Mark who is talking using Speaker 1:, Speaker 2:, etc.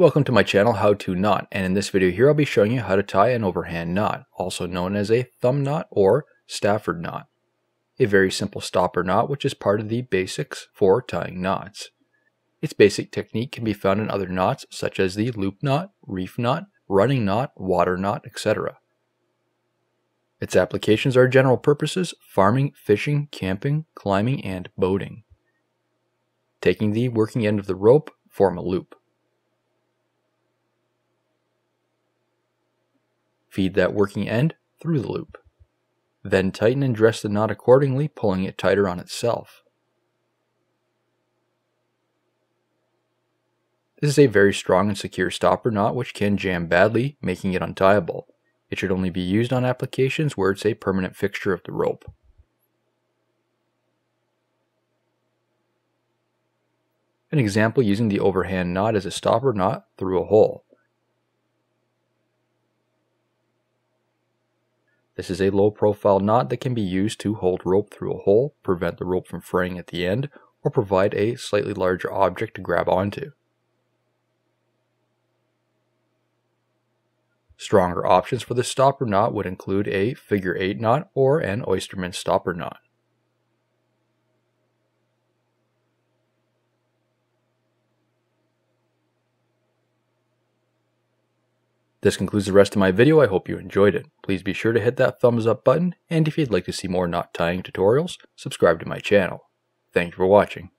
Speaker 1: Welcome to my channel How To Knot and in this video here I'll be showing you how to tie an overhand knot, also known as a thumb knot or Stafford knot. A very simple stopper knot which is part of the basics for tying knots. Its basic technique can be found in other knots such as the loop knot, reef knot, running knot, water knot, etc. Its applications are general purposes, farming, fishing, camping, climbing, and boating. Taking the working end of the rope, form a loop. Feed that working end through the loop. Then tighten and dress the knot accordingly, pulling it tighter on itself. This is a very strong and secure stopper knot which can jam badly, making it untieable. It should only be used on applications where it's a permanent fixture of the rope. An example using the overhand knot is a stopper knot through a hole. This is a low profile knot that can be used to hold rope through a hole, prevent the rope from fraying at the end, or provide a slightly larger object to grab onto. Stronger options for the stopper knot would include a figure 8 knot or an oysterman stopper knot. This concludes the rest of my video. I hope you enjoyed it. Please be sure to hit that thumbs up button, and if you'd like to see more knot tying tutorials, subscribe to my channel. Thank you for watching.